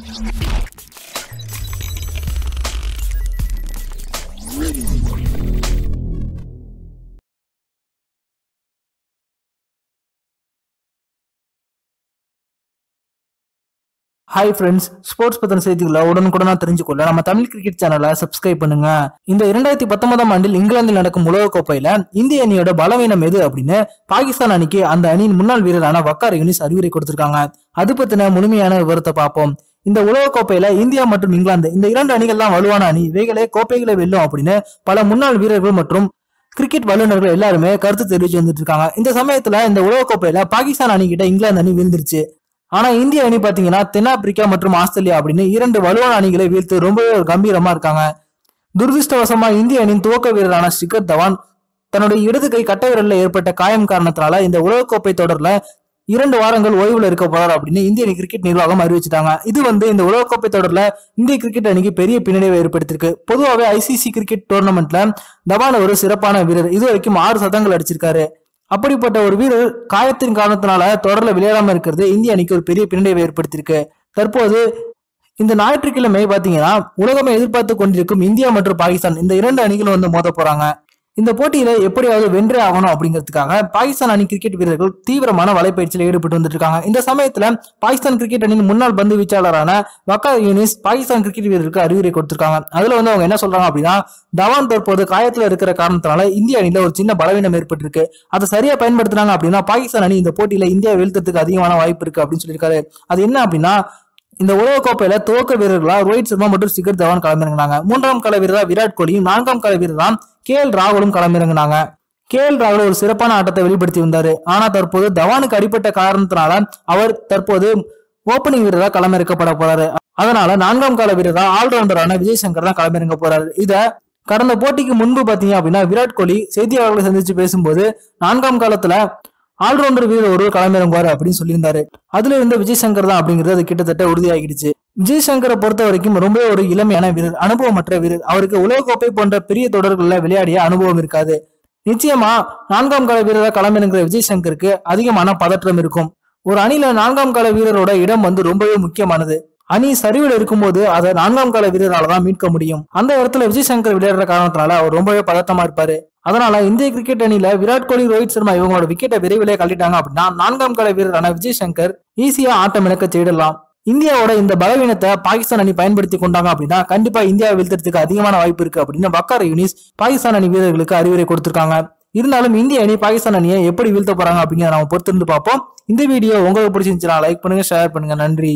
Hi friends sports பத்தின செய்திகளை உடனுக்குடனா தெரிஞ்சுக்கொள்ள நம்ம தமிழ் கிரிக்கெட் சேனலை சப்ஸ்கிரைப் பண்ணுங்க. இந்த இரண்டாயிரத்தி பத்தொன்பதாம் ஆண்டில் இங்கிலாந்தில் நடக்கும் உலகக்கோப்பையில இந்திய அணியோட பலவீனம் எது அப்படின்னு பாகிஸ்தான் அணிக்கு அந்த அணியின் முன்னாள் வீரரான வக்கார் யூனிஸ் அறிவுரை கொடுத்திருக்காங்க. அது பத்தின முழுமையான விவரத்தை பார்ப்போம். இந்த உலகக்கோப்பையில இந்தியா மற்றும் இங்கிலாந்து இந்த இரண்டு அணிகள் தான் வலுவான அணி. இவைகளே கோப்பைகளை வெல்லும் அப்படின்னு பல முன்னாள் வீரர்கள் மற்றும் கிரிக்கெட் வல்லுநர்கள் எல்லாருமே கருத்து தெரிவிச்சு வந்துட்டு இருக்காங்க இந்த சமயத்துல இந்த உலகக்கோப்பையில பாகிஸ்தான் அணி கிட்ட இங்கிலாந்து அணி வீழ்ந்துருச்சு. ஆனா இந்திய அணி பாத்தீங்கன்னா தென்னாப்பிரிக்கா மற்றும் ஆஸ்திரேலியா அப்படின்னு இரண்டு வலுவான அணிகளை வீழ்த்து ரொம்பவே ஒரு கம்பீரமா இருக்காங்க. துரதிருஷ்டவசமா இந்திய அணியின் துவக்க வீரரான ஷிகர் தவான் தன்னுடைய இடது கை கட்டை ஏற்பட்ட காயம் காரணத்தினால இந்த உலகக்கோப்பை தொடர்ல இரண்டு வாரங்கள் ஓய்வுல இருக்க போறார் அப்படின்னு இந்திய அணி கிரிக்கெட் நிர்வாகம் அறிவிச்சிட்டாங்க. இது வந்து இந்த உலகக்கோப்பை தொடர்ல இந்திய கிரிக்கெட் அணிக்கு பெரிய பின்னடைவை ஏற்படுத்திருக்கு பொதுவாகவே ஐசிசி கிரிக்கெட் டோர்னமெண்ட்ல தவான் ஒரு சிறப்பான வீரர். இது வரைக்கும் ஆறு சதங்கள் அடிச்சிருக்காரு. அப்படிப்பட்ட ஒரு வீரர் காயத்தின் காரணத்தினால தொடர்ல விளையாடாம இருக்கிறது இந்திய அணிக்கு ஒரு பெரிய பின்னடைவை ஏற்படுத்தியிருக்கு. தற்போது இந்த ஞாயிற்றுக்கிழமை பாத்தீங்கன்னா உலகமே எதிர்பார்த்து கொண்டிருக்கும் இந்தியா மற்றும் பாகிஸ்தான் இந்த இரண்டு அணிகளும் வந்து மோத போறாங்க. இந்த போட்டியில எப்படியாவது வென்றே ஆகணும் அப்படிங்கிறதுக்காக பாகிஸ்தான் அணி கிரிக்கெட் வீரர்கள் தீவிரமான வலைப்பயிற்சியில் ஈடுபட்டு வந்துட்டு இருக்காங்க இந்த சமயத்துல பாகிஸ்தான் கிரிக்கெட் அணியின் முன்னாள் பந்து வீச்சாளரான வக்கா யூனிஸ் பாகிஸ்தான் கிரிக்கெட் வீரருக்கு அறிவுரை கொடுத்திருக்காங்க. அதுல வந்து அவங்க என்ன சொல்றாங்க அப்படின்னா தவான் தற்போது காயத்துல இருக்கிற காரணத்தினால இந்திய அணியில ஒரு சின்ன பலவீனம் ஏற்பட்டிருக்கு. அதை சரியா பயன்படுத்துறாங்க அப்படின்னா பாகிஸ்தான் அணி இந்த போட்டியில இந்தியா வீழ்த்ததுக்கு அதிகமான வாய்ப்பு இருக்கு அப்படின்னு சொல்லியிருக்காரு. அது என்ன அப்படின்னா இந்த உலக கோப்பையில துவக்க வீரர்களா ரோஹித் சர்மா மற்றும் சிகர் தவான் களமிறங்கினாங்க மூன்றாம் கள வீரரா விராட் கோலியும் நான்காம் கள வீரரா கே எல் ராகுலும் களமிறங்கினாங்க கே எல் ராகுல் ஒரு சிறப்பான ஆட்டத்தை வெளிப்படுத்தி வந்தாரு. ஆனா தற்போது தவானுக்கு அடிப்பட்ட காரணத்தினால அவர் தற்போது ஓப்பனிங் வீரரா களமிறக்கப்பட போறாரு. அதனால நான்காம் கால வீரரா ஆல்ரவுண்டரான விஜய் சங்கர் தான் களமிறங்க போறாரு. இத கடந்த போட்டிக்கு முன்பு பாத்தீங்க அப்படின்னா விராட் கோலி செய்தியாளர்களை சந்திச்சு பேசும்போது நான்காம் காலத்துல ஆல்ரவுண்டர் வீரர் ஒருவர் களமிறங்குவார் அப்படின்னு சொல்லியிருந்தாரு. அதுல இருந்த விஜய் சங்கர் தான் அப்படிங்கிறது அது கிட்டத்தட்ட உறுதியாகிடுச்சு. விஜய் சங்கரை பொறுத்த வரைக்கும் ரொம்ப ஒரு இளமையான வீரர் அனுபவமற்ற வீரர். அவருக்கு உலகக்கோப்பை போன்ற பெரிய தொடர்கள்ல விளையாடிய அனுபவம் இருக்காது. நிச்சயமா நான்காம் கால வீரராக களமிறங்குற விஜய் சங்கருக்கு அதிகமான பதற்றம் இருக்கும். ஒரு அணில நான்காம் கால வீரரோட இடம் வந்து ரொம்பவே முக்கியமானது. அணி சரிவில் இருக்கும்போது அதை நான்காம் கால வீரரால தான் மீட்க முடியும். அந்த இடத்துல விஜய் சங்கர் விளையாடுற காரணத்தினால அவர் ரொம்பவே பதட்டமா இருப்பாரு. அதனால இந்திய கிரிக்கெட் அணியில விராட் கோலி ரோஹித் சர்மா இவங்களோட விக்கெட்டை விரைவிலே கழிட்டாங்க அப்படின்னா நான்காம் கால வீரரான விஜய் சங்கர் ஈஸியா ஆட்டம் இழக்க செய்திடலாம் இந்தியாவோட இந்த பலவீனத்தை பாகிஸ்தான் அணி பயன்படுத்தி கொண்டாங்க அப்படின்னா கண்டிப்பா இந்தியா வீழ்த்துறதுக்கு அதிகமான வாய்ப்பு இருக்கு அப்படின்னு பக்கார யூனிஸ் பாகிஸ்தான் அணி வீரர்களுக்கு அறிவுரை கொடுத்திருக்காங்க. இருந்தாலும் இந்திய அணி பாகிஸ்தான் அணியை எப்படி வீழ்த்த போறாங்க அப்படிங்கிறத நம்ம பொறுத்திருந்து பார்ப்போம். இந்த வீடியோ உங்களுக்கு பிடிச்சிருந்துச்சுன்னா லைக் பண்ணுங்க ஷேர் பண்ணுங்க. நன்றி.